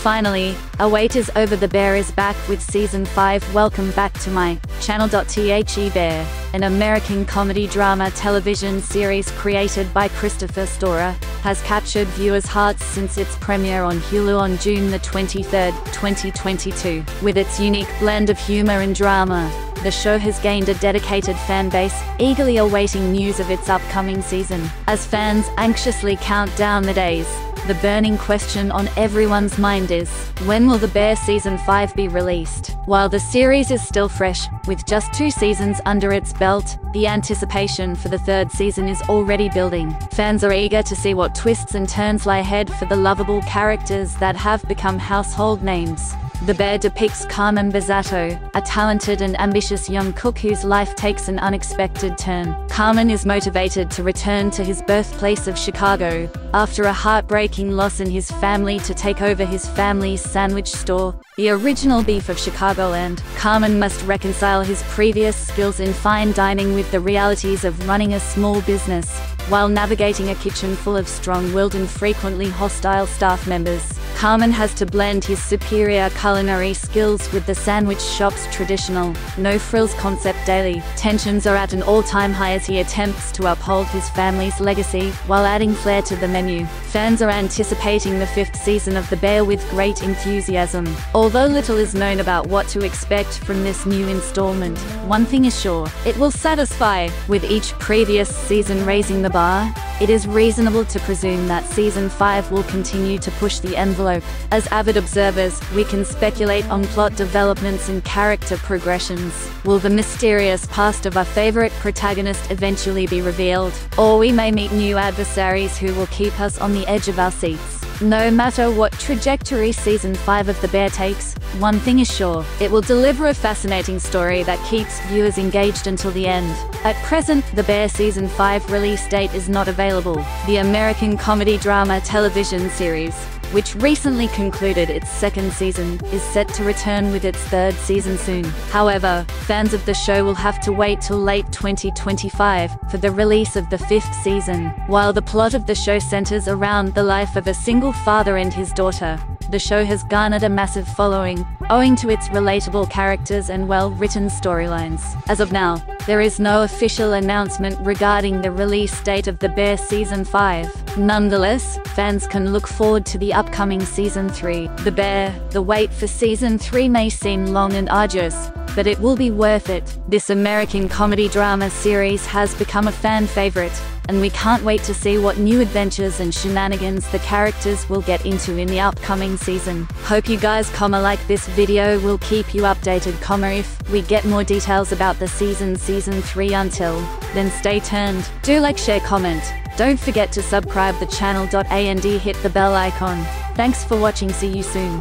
Finally, a is over The Bear is back with season 5 Welcome back to my channel.the Bear, an American comedy drama television series created by Christopher Storer, has captured viewers' hearts since its premiere on Hulu on June the 23rd, 2022. With its unique blend of humor and drama, the show has gained a dedicated fan base, eagerly awaiting news of its upcoming season. As fans anxiously count down the days, the burning question on everyone's mind is, when will The Bear Season 5 be released? While the series is still fresh, with just two seasons under its belt, the anticipation for the third season is already building. Fans are eager to see what twists and turns lie ahead for the lovable characters that have become household names. The Bear depicts Carmen Berzatto, a talented and ambitious young cook whose life takes an unexpected turn. Carmen is motivated to return to his birthplace of Chicago, after a heartbreaking loss in his family to take over his family's sandwich store, the original beef of Chicagoland. Carmen must reconcile his previous skills in fine dining with the realities of running a small business, while navigating a kitchen full of strong-willed and frequently hostile staff members. Carmen has to blend his superior culinary skills with the sandwich shop's traditional, no-frills concept daily. Tensions are at an all-time high as he attempts to uphold his family's legacy, while adding flair to the menu. Fans are anticipating the fifth season of The Bear with great enthusiasm. Although little is known about what to expect from this new installment, one thing is sure, it will satisfy, with each previous season raising the bar, it is reasonable to presume that Season 5 will continue to push the envelope. As avid observers, we can speculate on plot developments and character progressions. Will the mysterious past of our favorite protagonist eventually be revealed? Or we may meet new adversaries who will keep us on the edge of our seats. No matter what trajectory Season 5 of The Bear takes, one thing is sure, it will deliver a fascinating story that keeps viewers engaged until the end. At present, The Bear Season 5 release date is not available. The American comedy drama television series, which recently concluded its second season, is set to return with its third season soon. However, fans of the show will have to wait till late 2025 for the release of the fifth season. While the plot of the show centers around the life of a single father and his daughter, the show has garnered a massive following, owing to its relatable characters and well-written storylines. As of now, there is no official announcement regarding the release date of The Bear Season 5. Nonetheless, fans can look forward to the upcoming Season 3. The Bear, the wait for Season 3 may seem long and arduous, but it will be worth it. This American comedy drama series has become a fan favorite, and we can't wait to see what new adventures and shenanigans the characters will get into in the upcoming season. Hope you guys comma like this video will keep you updated comma if we get more details about the season season 3 until then stay tuned. Do like share comment. Don't forget to subscribe the channel and hit the bell icon. Thanks for watching see you soon.